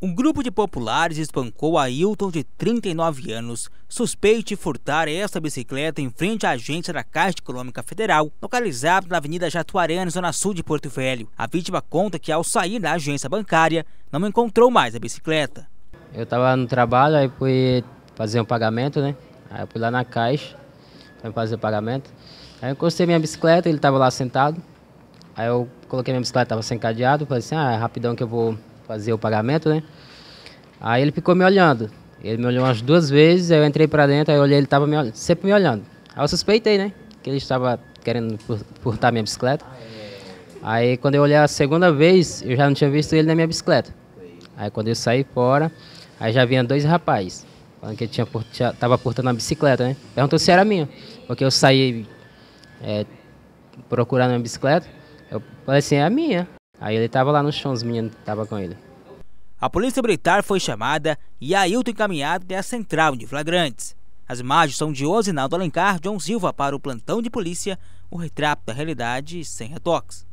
Um grupo de populares espancou Ailton, de 39 anos, suspeito de furtar esta bicicleta em frente à agência da Caixa Econômica Federal, localizada na Avenida Jatuaré, zona sul de Porto Velho. A vítima conta que, ao sair da agência bancária, não encontrou mais a bicicleta. Eu estava no trabalho, aí fui fazer um pagamento, né? Aí eu fui lá na Caixa para fazer o pagamento. Aí eu encostei minha bicicleta, ele estava lá sentado. Aí eu coloquei minha bicicleta, estava sem cadeado, falei assim, ah, é rapidão que eu vou fazer o pagamento, né? Aí ele ficou me olhando. Ele me olhou umas duas vezes, eu entrei para dentro, aí eu olhei, ele estava sempre me olhando. Aí eu suspeitei, né? Que ele estava querendo furtar minha bicicleta. Aí quando eu olhei a segunda vez, eu já não tinha visto ele na minha bicicleta. Aí quando eu saí fora, aí já vinha dois rapazes, falando que ele tinha, tinha, tava portando a bicicleta, né? Perguntou se era minha, porque eu saí é, procurando a minha bicicleta. Eu falei assim, é a minha. Aí ele tava lá no chão, os meninos estavam com ele. A polícia militar foi chamada e Ailton encaminhado até a central de flagrantes. As imagens são de Osinaldo Alencar, John Silva para o plantão de polícia, o retrato da realidade sem retoques.